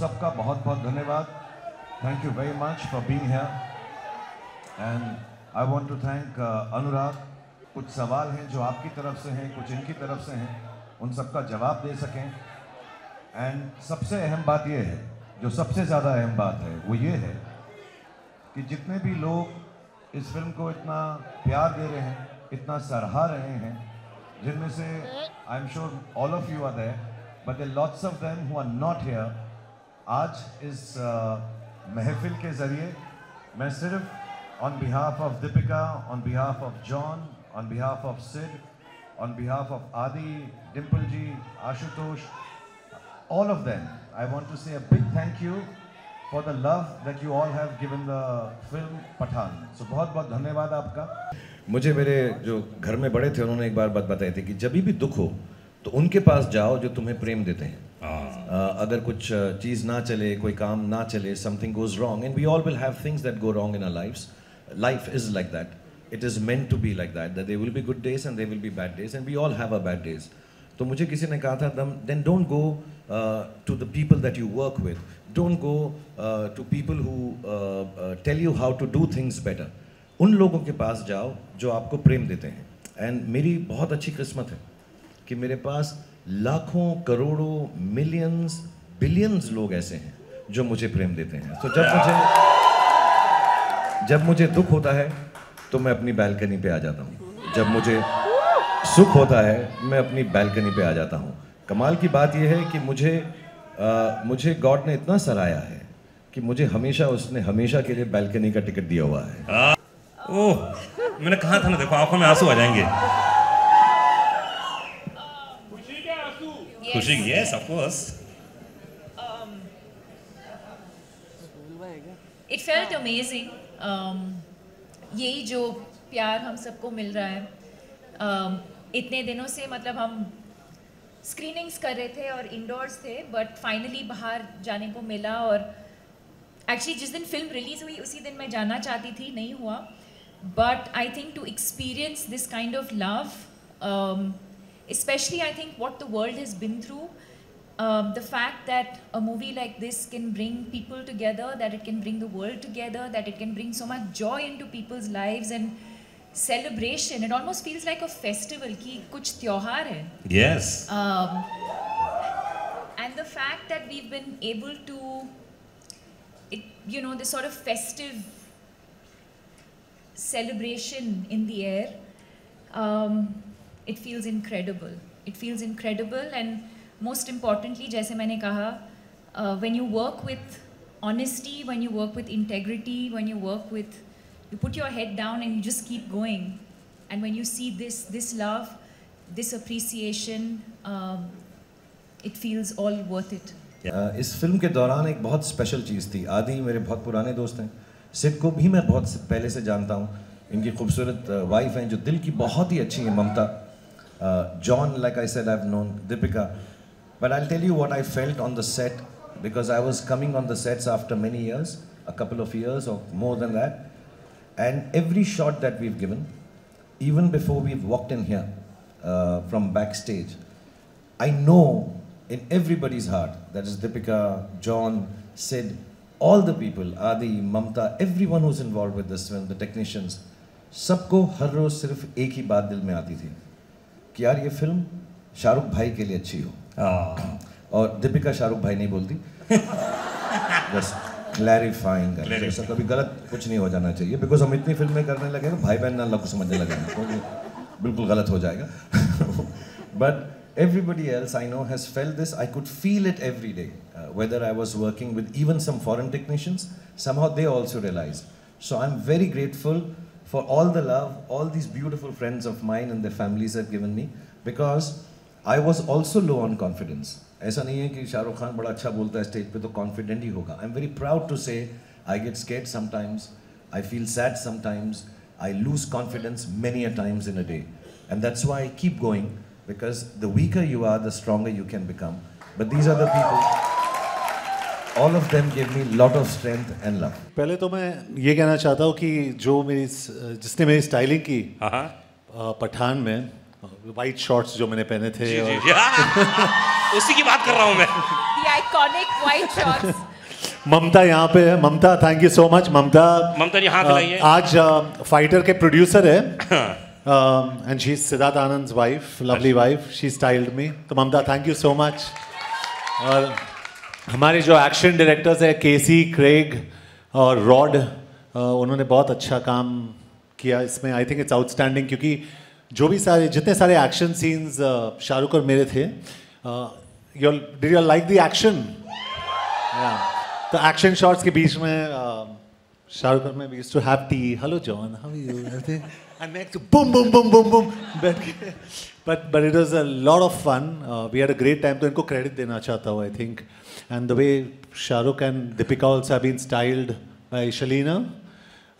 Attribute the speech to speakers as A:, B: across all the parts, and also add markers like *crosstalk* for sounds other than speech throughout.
A: सबका बहुत बहुत धन्यवाद। Thank you very much for being here and I want to thank Anurag कुछ सवाल हैं जो आपकी तरफ़ से हैं, कुछ इनकी तरफ़ से हैं, उन सबका जवाब दे सकें। एंड सबसे अहम बात यह है, जो सबसे ज़्यादा अहम बात है, वो ये है कि जितने भी लोग इस फ़िल्म को इतना प्यार दे रहे हैं, इतना सराहा रहे हैं, जिनमें से I am sure all of you are there but there lots of them who are not here आज इस महफिल के ज़रिए मैं सिर्फ़ on behalf of Deepika on behalf of John on behalf of Sid on behalf of Adi Dimple ji Ashutosh of them, I want to say a big thank you for the love that you all have given the film Pathan. So बहुत बहुत धन्यवाद आपका
B: मुझे मेरे जो घर में बड़े थे उन्होंने एक बार बात बताई थी कि जब भी दुख हो तो उनके पास जाओ जो तुम्हें प्रेम देते हैं अगर कुछ चीज़ ना चले, कोई काम ना चले something goes wrong and we all will have things that go wrong in our lives life is like that it is meant to be like that that they will be good days and they will be bad days and we all have a bad days तो मुझे किसी ने कहा था, दम then don't go to the people that you work with don't go to people who tell you how to do things better उन लोगों के पास जाओ जो आपको प्रेम देते हैं. एंड मेरी बहुत अच्छी किस्मत है कि मेरे पास लाखों करोड़ों मिलियंस बिलियंस लोग ऐसे हैं जो मुझे प्रेम देते हैं। तो जब मुझे जब मुझे दुख होता है तो मैं अपनी बैल्कनी पे आ जाता हूँ। जब मुझे सुख होता है मैं अपनी बैल्कनी पे आ जाता हूँ। कमाल की बात यह है कि मुझे आ, मुझे गॉड ने इतना सराहा है कि मुझे हमेशा उसने हमेशा के लिए बैल्कनी का टिकट दिया हुआ है।
C: ओह मैंने कहा था ना देखो आँखों में आँसू आ जाएँगे। खुशी yes of course
D: it felt amazing यही जो प्यार हम सबको मिल रहा है। Um, इतने दिनों से मतलब हम स्क्रीनिंग्स कर रहे थे और इंडोर्स थे बट फाइनली बाहर जाने को मिला और एक्चुअली जिस दिन फ़िल्म रिलीज़ हुई उसी दिन मैं जाना चाहती थी नहीं हुआ। But I think to experience this kind of love especially I think what the world has been through, um, the fact that a movie like this can bring people together, that it can bring the world together, that it can bring so much joy into people's lives and celebration. It almost feels like a festival. Ki kuch tyohar hai.
C: Yes.
D: Um, and the fact that we've been able to, it, you know, this sort of festive celebration in the air. Um, it feels incredible. It feels incredible, and most importantly, जैसे मैंने कहा, uh, when you work with honesty, when you work with integrity, when you work with, you put your head down and you just keep going, and when you see this, this love, this appreciation, um, it feels all worth it.
B: अ, इस film के दौरान एक बहुत special चीज़ थी आदि मेरे बहुत पुराने दोस्त हैं सिड को भी मैं बहुत से- पहले से जानता हूँ इनकी खूबसूरत वाइफ हैं जो दिल की बहुत ही अच्छी है ममता John like I said I have known Deepika but I tell you what I felt on the set because I was coming on the sets after many years a couple of years or more than that and every shot that we've given even before we've walked in here uh, from backstage I know in everybody's heart, that is Deepika, John, Sid, all the people, Adi, Mamta, everyone who's involved with this film, the technicians, सबको हर रोज सिर्फ एक ही बात दिल में आती थी कि यार ये फ़िल्म शाहरुख भाई के लिए अच्छी हो। हाँ। और दीपिका शाहरुख भाई नहीं बोलती। बस क्लैरिफाइंग कभी गलत कुछ नहीं हो जाना चाहिए। बिकॉज़ हम इतनी फ़िल्में करने लगे ना भाई बहन ना लग समझने लगे तो बिल्कुल गलत हो जाएगा। But everybody else I know has felt this I could feel it every day whether I was working with even some foreign technicians somehow they also realise so I am very grateful for all the love, all these beautiful friends of mine and their families have given me because I was also low on confidence ऐसा नहीं है कि शाहरुख खान बड़ा अच्छा बोलता है stage पे तो कॉन्फिडेंट ही होगा। I am very proud to say I get scared sometimes I feel sad sometimes I lose confidence many a times in a day and that's why I keep going because the weaker you are the stronger you can become but these are the people all of them give me lot of strength and love.
E: पहले तो मैं ये कहना चाहता हूँ कि जो मेरी जिसने मेरी स्टाइलिंग की पठान में वाइट शॉर्ट्स जो मैंने पहने थे
C: जी,
E: और
C: जी, हाँ, *laughs* उसी की बात कर रहा हूँ मैं।
D: The iconic white shorts. *laughs*
E: Mamta यहाँ पे है। Mamta thank you so much Mamta.
C: Mamta ji, हाथ
E: आज फाइटर के प्रोड्यूसर है। And she Siddharth Anand wife lovely wife she styled me तो Mamta thank you so much और हमारे जो एक्शन डायरेक्टर्स है केसी क्रेग और रॉड उन्होंने बहुत अच्छा काम किया इसमें। आई थिंक इट्स आउटस्टैंडिंग क्योंकि जो भी सारे, जितने सारे एक्शन सीन्स शाहरुख और मेरे थे your did you like the action तो एक्शन शॉट्स के बीच में शाहरुख और मैं we two have tea hello John how you and next boom boom boom boom boom बैठ के। But but it was a lot of fun we had a great time तो इनको क्रेडिट देना चाहता हूँ I think and the way Shahrukh and Deepika also have been styled by Shaleena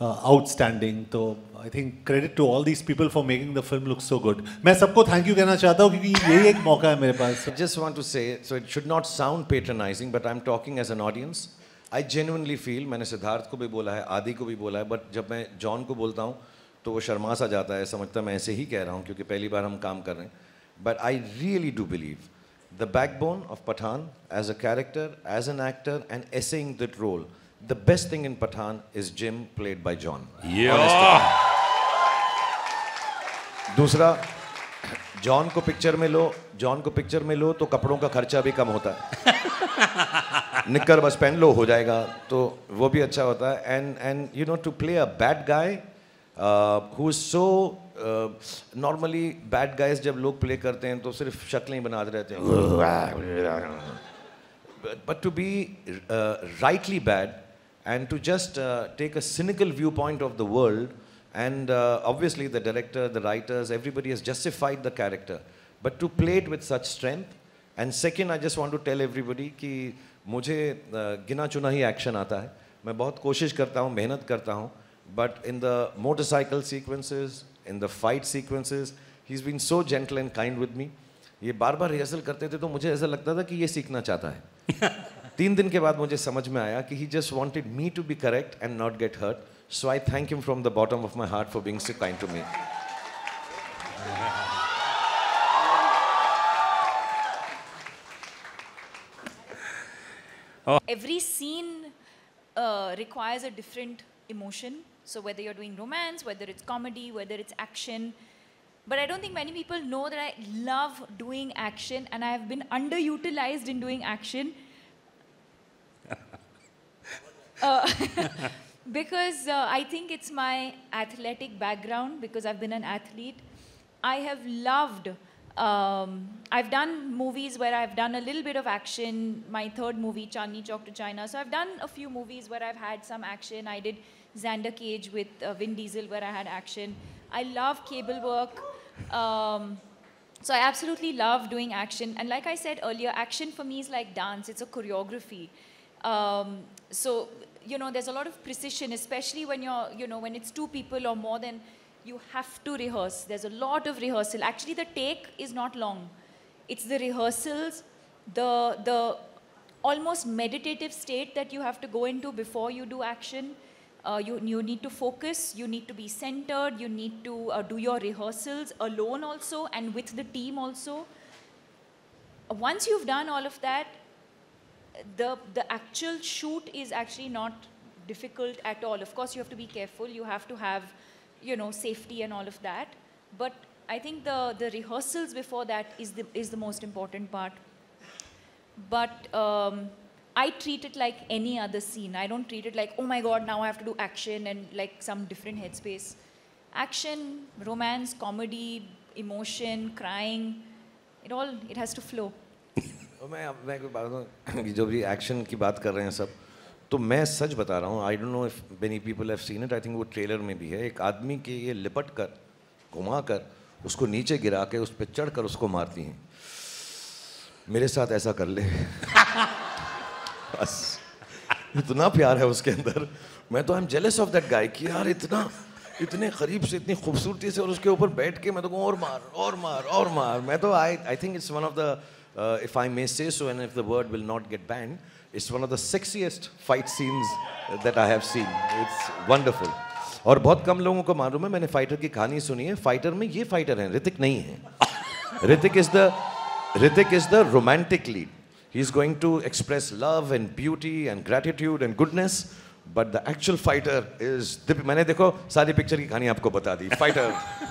E: outstanding तो I think credit to all these people for making the film look so good मैं सबको thank you कहना चाहता हूँ क्योंकि यही एक मौका है मेरे पास।
B: I just want to say, so it should not sound patronizing, but I'm talking as an audience. I genuinely feel, मैंने सिद्धार्थ को भी बोला है आदि को भी बोला है बट जब मैं जॉन को बोलता हूँ तो वो शर्मा सा जाता है समझता मैं ऐसे ही कह रहा हूँ क्योंकि पहली बार हम काम कर रहे हैं। But I really do believe the backbone of Pathaan as a character as an actor and essaying that role the best thing in Pathaan is Jim played by John दूसरा जॉन को पिक्चर में लो John को picture में लो तो कपड़ों का खर्चा भी कम होता है। निक्कर बस पहन लो हो जाएगा तो वो भी अच्छा होता है। And and you know to play a bad guy who is so normally bad guys जब लोग प्ले करते हैं तो सिर्फ़ शक्लें ही बनाते रहते हैं to be uh, rightly bad and to just uh, take a cynical viewpoint of the world and uh, obviously the director the writers everybody has justified the character but to play it with such strength and second i just want to tell everybody कि मुझे uh, गिना चुना ही action आता है मैं बहुत कोशिश करता हूँ मेहनत करता हूँ but in the motorcycle sequences in the fight sequences he is been so gentle and kind with me ये बार बार रिहर्सल करते थे तो मुझे ऐसा लगता था कि ये सीखना चाहता है। *laughs* तीन दिन के बाद मुझे समझ में आया कि he just wanted me to be correct and not get hurt so I thank him from the bottom of my heart for being so kind to me
D: Every scene uh, requires a different emotion. So whether you're doing romance, whether it's comedy, whether it's action. But I don't think many people know that I love doing action and I have been underutilized in doing action. *laughs* Uh, *laughs* because uh, I think it's my athletic background because I've been an athlete. I have loved. Um, I've done movies where I've done a little bit of action. My third movie, Chandni Chowk to China. So I've done a few movies where I've had some action. I did Xander Cage with uh, Vin Diesel where I had action. I love cable work. Um, so I absolutely love doing action. And like I said earlier, action for me is like dance. It's a choreography. Um, so you know, there's a lot of precision, especially when you're, you know, when it's two people or more than, you have to rehearse. There's a lot of rehearsal. Actually, the take is not long. It's the rehearsals, the the almost meditative state that you have to go into before you do action. Uh, you, you need to focus, you need to be centered, you need to uh, do your rehearsals alone also and with the team also. Once you've done all of that, the, the actual shoot is actually not difficult at all. Of course, you have to be careful, you have to have, you know, safety and all of that. But I think the, the rehearsals before that is the, is the most important part. But um, I treat it like any other scene. I don't treat it like, oh my god, now I have to do action and like some different headspace. Action, romance, comedy, emotion, crying, it all, it has to flow.
B: तो मैं मैं कोई बात बताऊँ जो भी action की बात कर रहे हैं सब तो मैं सच बता रहा हूँ I don't know if many people have seen it I think वो ट्रेलर में भी है एक आदमी के ये लिपट कर घुमा कर उसको नीचे गिरा के उस पर चढ़कर उसको मारती हैं मेरे साथ ऐसा कर ले बस। इतना प्यार है उसके अंदर। मैं तो I am jealous of that guy कि यार इतना, इतने करीब से, इतनी खूबसूरती से और उसके ऊपर बैठ के मैं तो कहूँ, और मार और मार और मार। मैं तो I I think it's one of the if I may say so and if the word will not get banned it's one of the sexiest fight scenes that I have seen it's wonderful और बहुत कम लोगों को मालूम है, मैंने fighter की कहानी सुनी है। फाइटर में ये फाइटर हैं ऋतिक नहीं है। Hrithik is the Hrithik is the romantic lead he is going to express love and beauty and gratitude and goodness but the actual fighter is मैंने देखो सारी पिक्चर की कहानी आपको बता *laughs*दी फाइटर